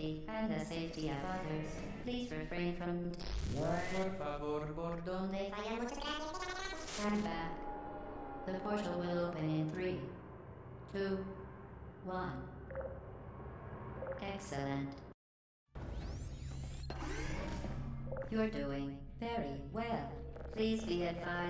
safety and the safety of others, please refrain from. Por favor, por Donde Stand back. The portal will open in three, two, one. Excellent. You're doing very well. Please be advised.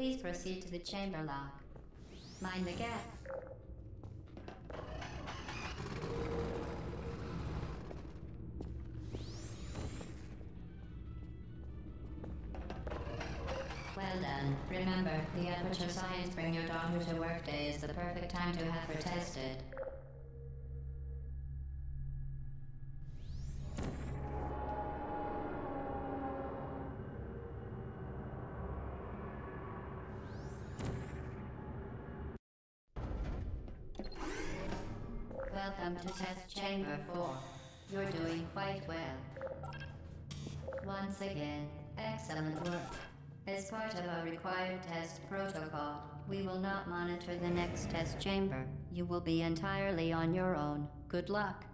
Please proceed to the chamber lock. Mind the gap. Well done. Remember, the Aperture Science Bring Your Daughter to Work Day is the perfect time to have her tested. We will not monitor the next test chamber. You will be entirely on your own. Good luck.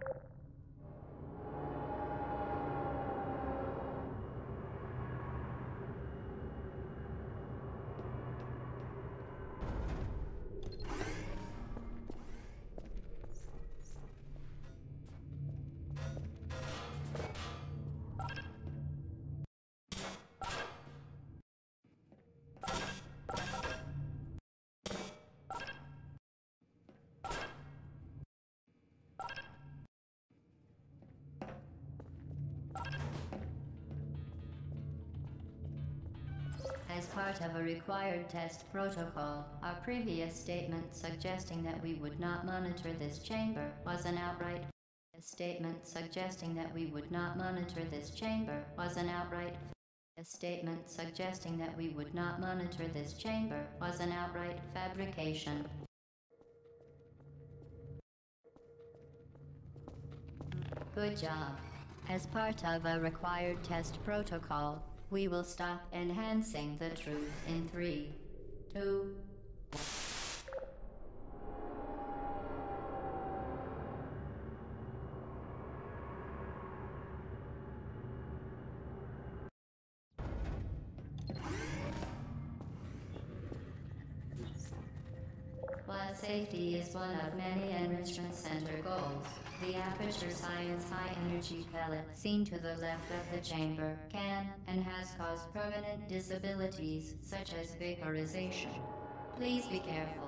Part of a required test protocol, our previous statement suggesting that we would not monitor this chamber was an outright statement suggesting that we would not monitor this chamber was an outright a statement suggesting that we would not monitor this chamber was an outright fabrication. Good job. As part of a required test protocol, we will stop enhancing the truth in three, two, While safety is one of many Enrichment Center goals, the Aperture Science High Energy Pellet seen to the left of the chamber can and has caused permanent disabilities such as vaporization. Please be careful.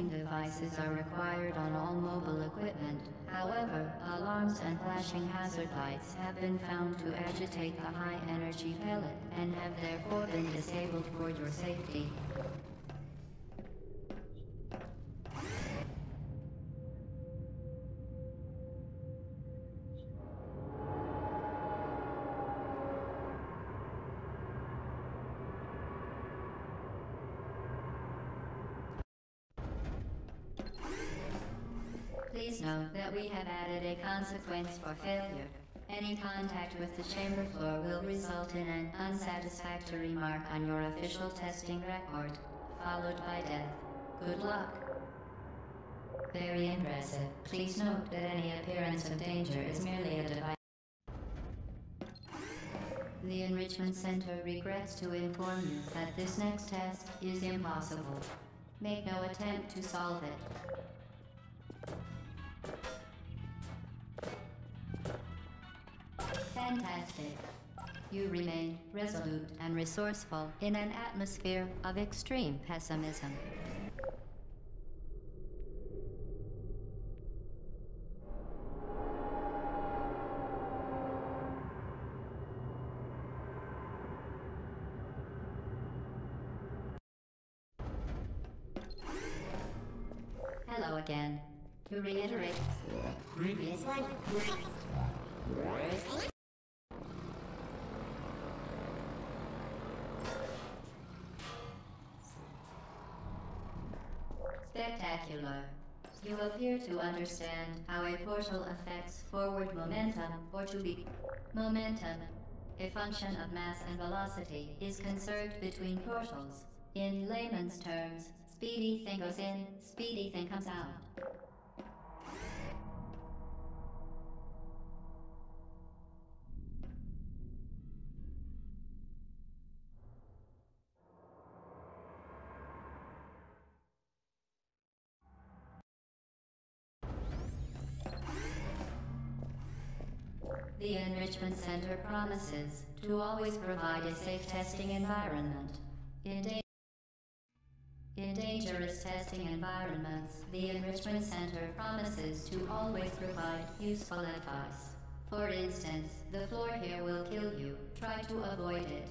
Warning devices are required on all mobile equipment. However, alarms and flashing hazard lights have been found to agitate the high energy pellet and have therefore been disabled for your safety. Please note that we have added a consequence for failure. Any contact with the chamber floor will result in an unsatisfactory mark on your official testing record, followed by death. Good luck. Very impressive. Please note that any appearance of danger is merely a device. The Enrichment Center regrets to inform you that this next test is impossible. Make no attempt to solve it. You remain resolute and resourceful in an atmosphere of extreme pessimism. Or to be momentum, a function of mass and velocity, is conserved between portals. In layman's terms, speedy thing goes in, speedy thing comes out. The Enrichment Center promises to always provide a safe testing environment. In, da- in dangerous testing environments, the Enrichment Center promises to always provide useful advice. For instance, the floor here will kill you. Try to avoid it.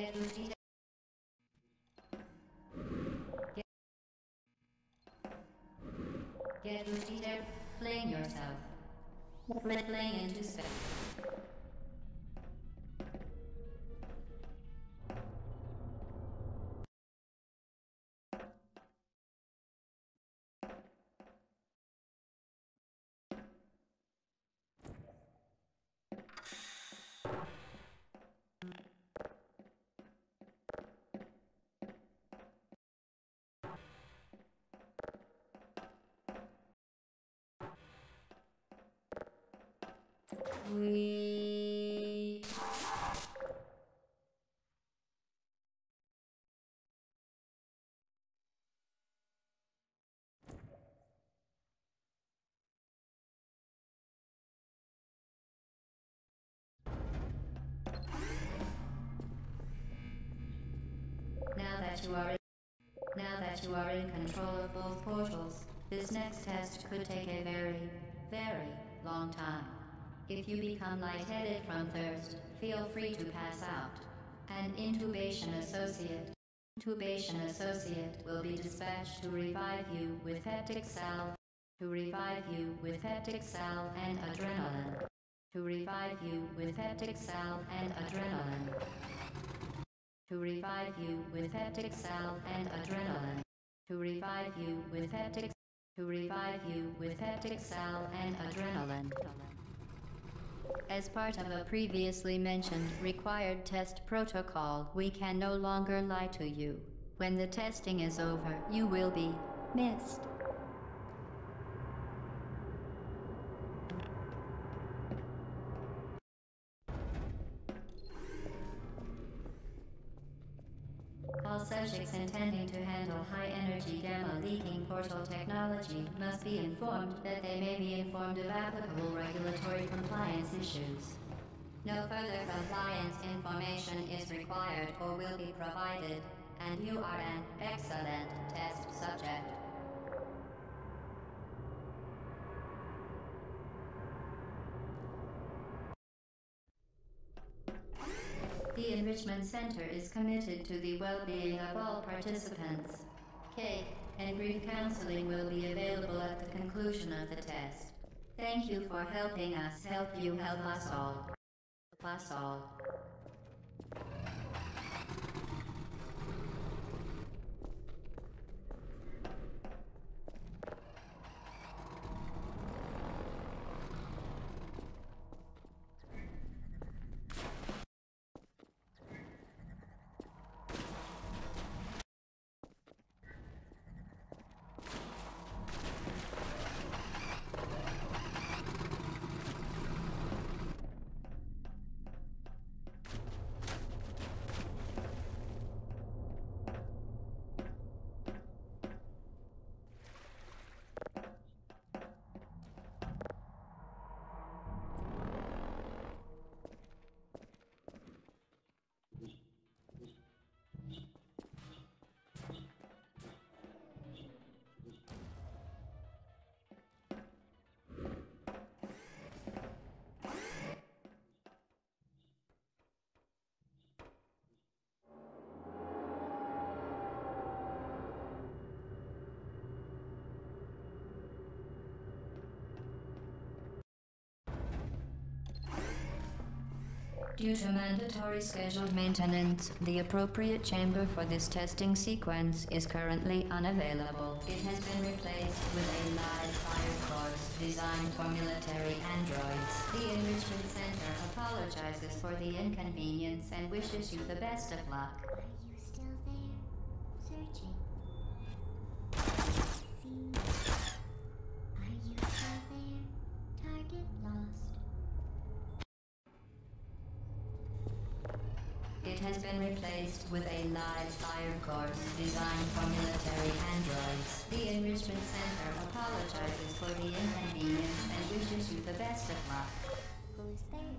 Get Lucy there. Fling yourself. Fling into space. Now that you are in, now that you are in control of both portals, this next test could take a very, very long time. If you become lightheaded from thirst, feel free to pass out. An intubation associate intubation associate will be dispatched to revive you with peptic salve to revive you with peptic salve and adrenaline to revive you with peptic salve and adrenaline to revive you with peptic salve and adrenaline to revive you with peptic to revive you with peptic salve and adrenaline as part of a previously mentioned required test protocol, we can no longer lie to you. When the testing is over, you will be missed. Must be informed that they may be informed of applicable regulatory compliance issues. No further compliance information is required or will be provided, and you are an excellent test subject. The Enrichment Center is committed to the well-being of all participants. Cake and grief counseling will be available at the conclusion of the test. Thank you for helping us help you help us all. Us all. Due to mandatory scheduled maintenance, the appropriate chamber for this testing sequence is currently unavailable. It has been replaced with a live fire course designed for military androids. The Enrichment Center apologizes for the inconvenience and wishes you the best of luck. Are you still there? Searching. Are you still there? Target lost. It has been replaced with a live fire course designed for military androids. The Enrichment Center apologizes for the inconvenience and wishes you the best of luck. Who's there?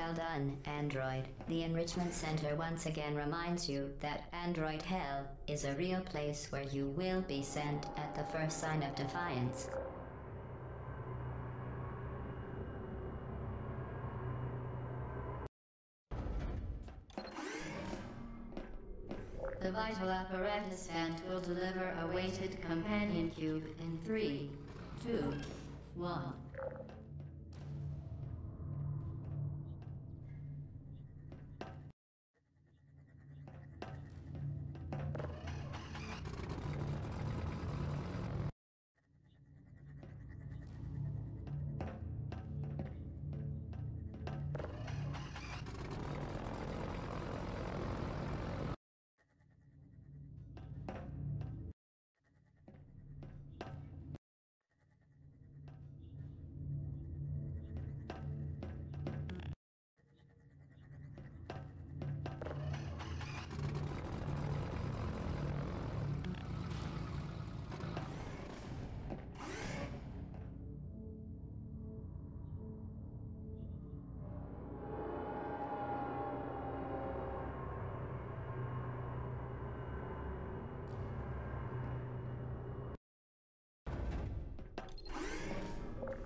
Well done, Android. The Enrichment Center once again reminds you that Android Hell is a real place where you will be sent at the first sign of defiance. The vital apparatus vent will deliver a weighted companion cube in three, two, one.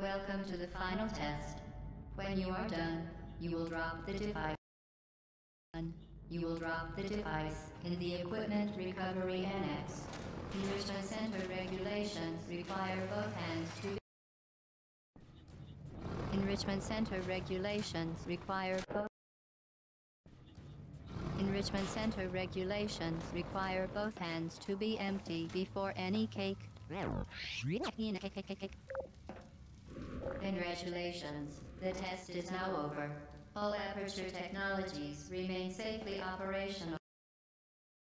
Welcome to the final test. When you are done, you will drop the device. You will drop the device in the Equipment Recovery Annex. Enrichment Center regulations require both hands to be Enrichment Center regulations require both Enrichment Center regulations require both hands to be empty before any cake. Congratulations. The test is now over. All Aperture technologies remain safely operational.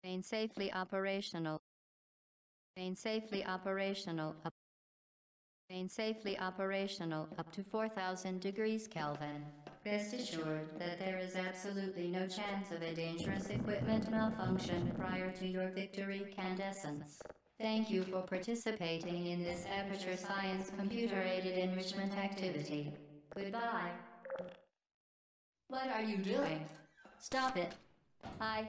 Remain safely operational. Remain safely operational. Up. Remain safely operational up to 4000 degrees Kelvin. Rest assured that there is absolutely no chance of a dangerous equipment malfunction prior to your victory candescence. Thank you for participating in this Aperture Science computer-aided enrichment activity. Goodbye. What are you doing? Stop it. Hi.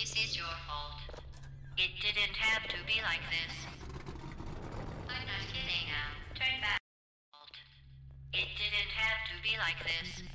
This is your fault. It didn't have to be like this. I'm not kidding now. Turn back. It didn't have to be like this.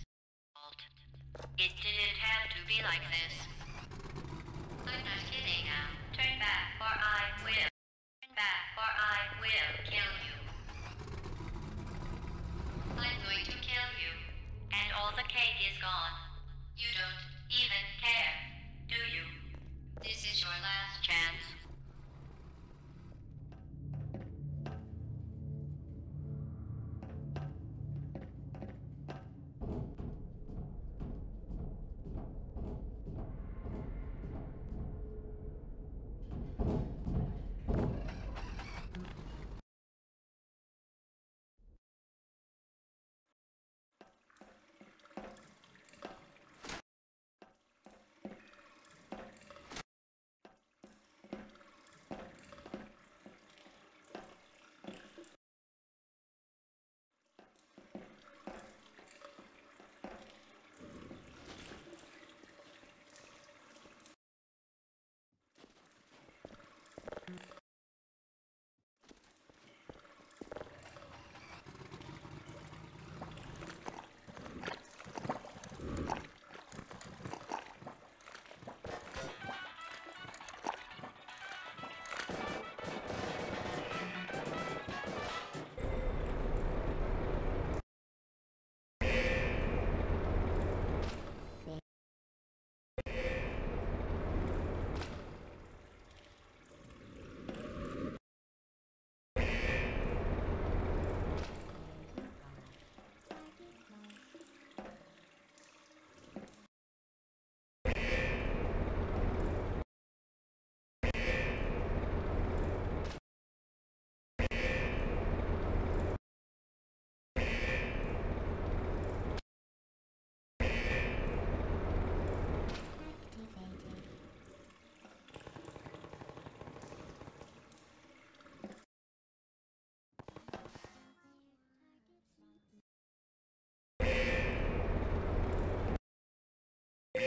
Yeah.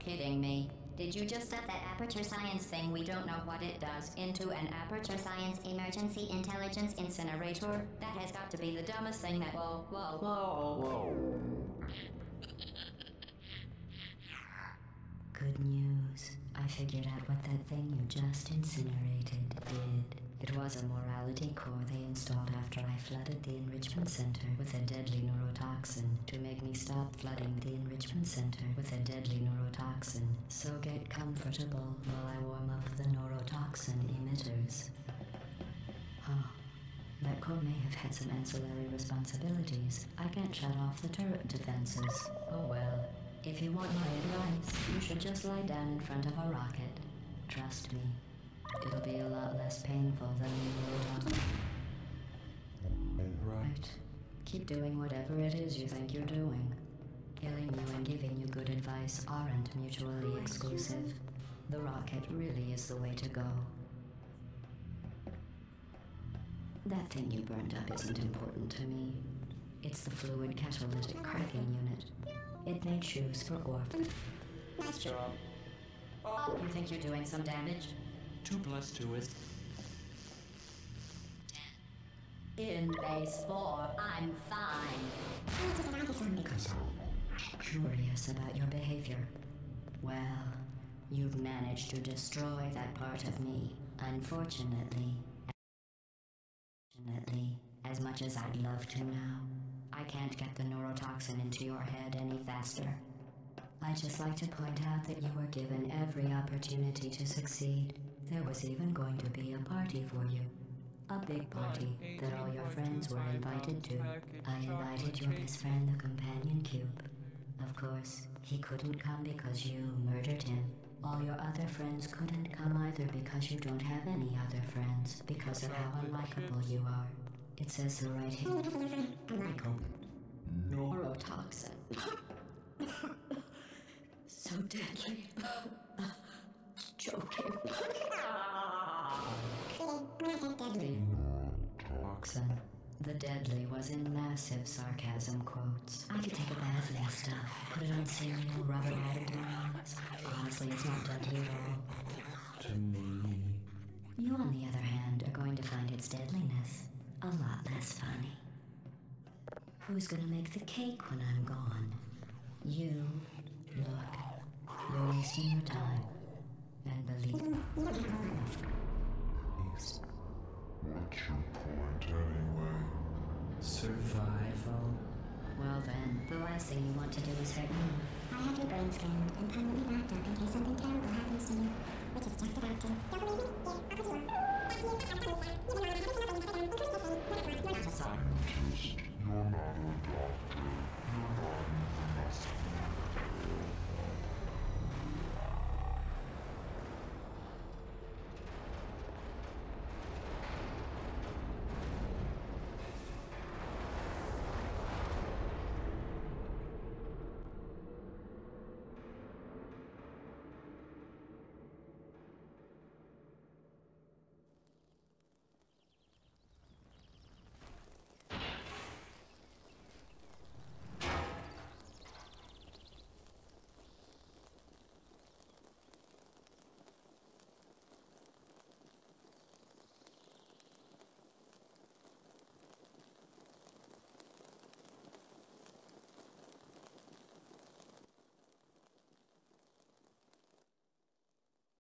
Kidding me. Did you just set that aperture science thing we don't know what it does into an aperture science emergency intelligence incinerator? That has got to be the dumbest thing that. Whoa, whoa, whoa, whoa. Good news. I figured out what that thing you just incinerated did. It was a morality core they installed after I flooded the enrichment center with a deadly neurotoxin to make me stop flooding the enrichment center with a deadly neurotoxin. So get comfortable while I warm up the neurotoxin emitters. Huh. That core may have had some ancillary responsibilities. I can't shut off the turret defenses. Oh well. If you want my advice, you should just lie down in front of a rocket. Trust me. It'll be a lot less painful than you the neurotoxin. Right. Keep doing whatever it is you think you're doing. Killing you and giving you good advice aren't mutually exclusive. The rocket really is the way to go. That thing you burned up isn't important to me. It's the fluid catalytic cracking unit. It made shoes for orphans. Nice job. Oh, you think you're doing some damage? Two plus two is. In base four, I'm fine. Curious about your behavior. Well, you've managed to destroy that part of me. Unfortunately. Unfortunately, as much as I'd love to now, I can't get the neurotoxin into your head any faster. I'd just like to point out that you were given every opportunity to succeed. There was even going to be a party for you. A big party that all your friends were invited to. I invited your best friend, the companion cube. Of course, he couldn't come because you murdered him. All your other friends couldn't come either because you don't have any other friends, because of how unlikable you are. It says so right here. Neurotoxin. so deadly. Joking. Toxin. The deadly was in massive sarcasm quotes. I could take a bath in this stuff, put it on cereal, rub it all over my arms. Honestly, it's not deadly at all. To me. You, on the other hand, are going to find its deadliness a lot less funny. Who's gonna make the cake when I'm gone? You. Look, you're wasting your time. And believe Please. What's your point anyway? Survival. Well then, the last thing you want to do is hurt me. I have your brain scanned and permanently backed up in case something terrible happens to you, which is just about to. Don't believe me? Yeah, I'll put you on. You're not a soul. Scientist, you're not a doctor. You're not even a